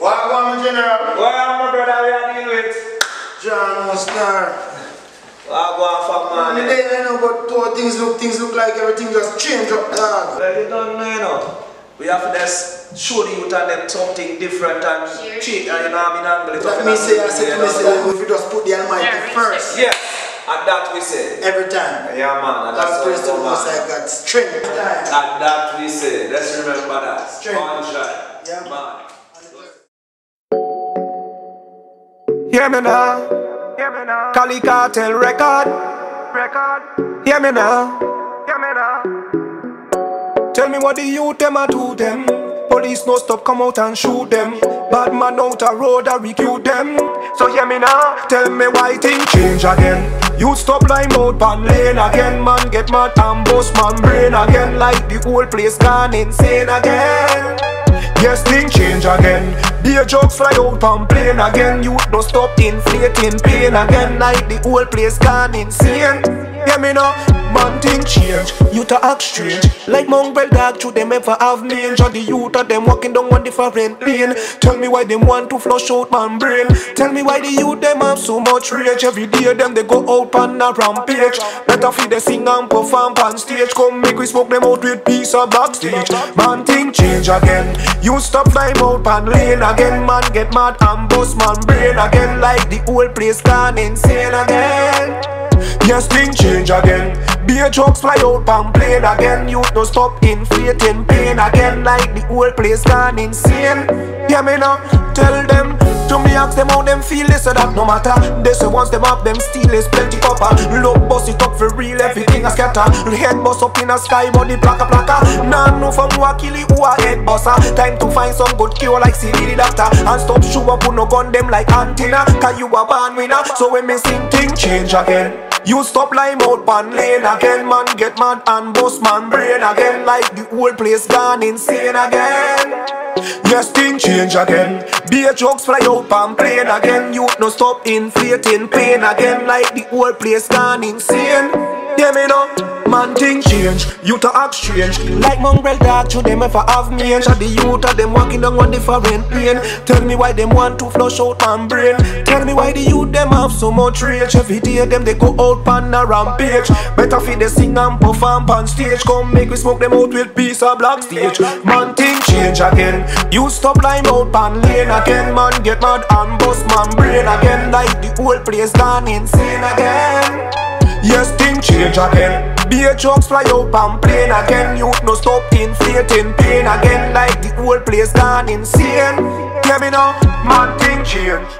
What one, General? What my brother we are dealing with? John Mustard. What go on fuck On the day I know but two things look things look like everything just change up dog. Well you don't know you know. We have to just show the youth and them something different and Cheers. cheat and uh, you know what I mean angle it up Like in me say I good said way, to you know. Oh, if you just put the Almighty Yeah, first Yes, and that we say. every time. Yeah man, and that's God how praise it the most. I got strength. Time. And that we say. Let's remember that. Hear me now. Hear me now. Cali Cartel record. Record. Hear me now. Hear me now. Tell me what the youth them a do them. Police no stop come out and shoot them. Bad man out a road a recruit them. So hear me now. Tell me why things change again. You stop line out pan lane again. Man get mad and bust man brain again. Like the whole place gone insane again. Yes, things change again. Beer jokes fly out on plane again. You don't stop inflating pain again. Like the whole place gone insane. Hear me now, man, thing change. You to act strange. Like mongrel dog, should them ever have mange? Or the youth of them walking down one different lane. Tell me why them want to flush out man brain. Tell me why the youth them have so much rage. Every day them they go out on a rampage. Better for they sing and perform on stage. Come make we smoke them out with piece of backstage. Man, thing change again. You stop time out pan lane again. Man get mad and bust man brain again. Like the whole place gone insane again. Yes, things change again. Beer jokes fly out pan plane again. You don't stop inflating pain again. Like the whole place gone insane. Hear me now, tell them. To me ask them how them feel, they say that no matter. They say once them have them steal is plenty copper. Look bust it up for real, everything a scatter. Head bust up in a sky, body plaka plaka Nah no from who a kill it, who a head busser Time to find some good cure like CD the doctor. And stop show up, who no gun them like antenna. Cause you a born winner, so when me sing thing change again you stop lime out pan lane again, man get mad and bust man brain again Like the whole place gone insane again Yes, thing change again. Beer jokes fly out pan plane again. You no stop inflating pain again. Like the whole place gone insane. Hear me now, man, thing change. You to act strange. Like mongrel dog, should them ever have mange? Or the youth of them walking down one different lane. Tell me why them want to flush out man brain. Tell me why the youth them have so much rage. Every day them they go out pan a rampage. Better fi they sing and perform pan stage. Come make we smoke them out with piece of black stage. Man, thing change again. You stop lime out pan lane again. Man get mad and bust man brain again. Like the whole place gone insane again. Change again. Beer jokes fly out and plane again. You no stop inflating pain again. Like the whole place gone insane. Hear me now, man, thing change.